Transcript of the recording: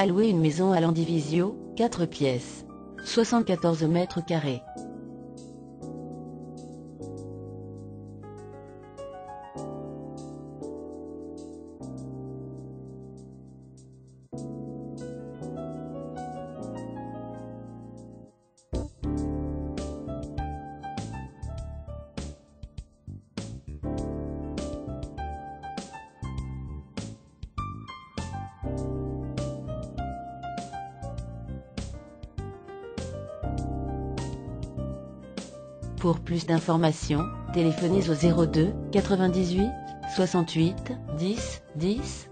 A une maison à Landivisio, 4 pièces. 74 mètres carrés. Pour plus d'informations, téléphonez au 02 98 68 10 10